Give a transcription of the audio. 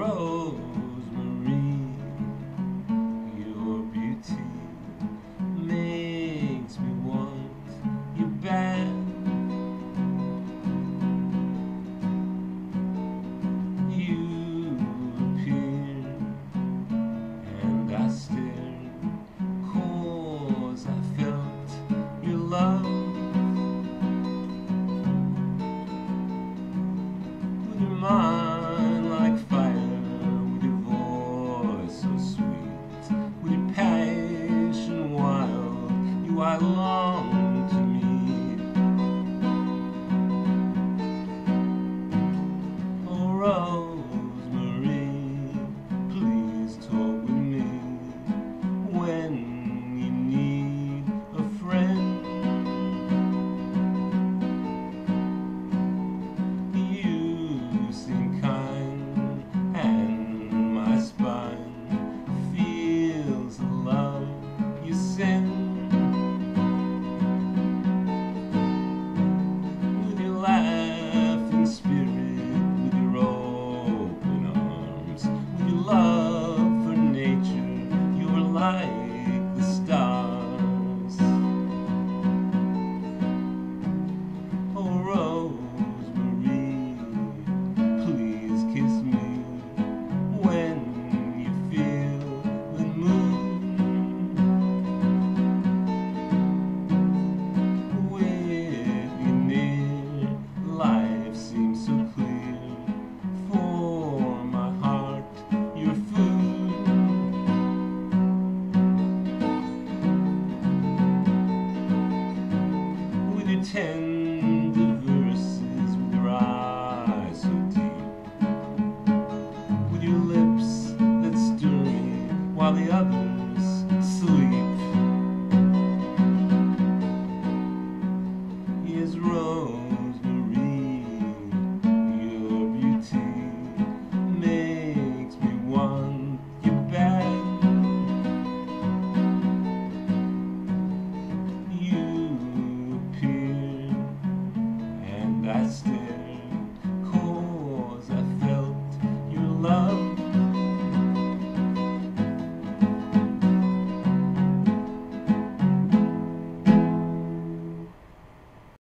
Rose Marie, Rose. my tender verses with your eyes so deep, with your lips that stir me while the others sleep. He is wrong. I still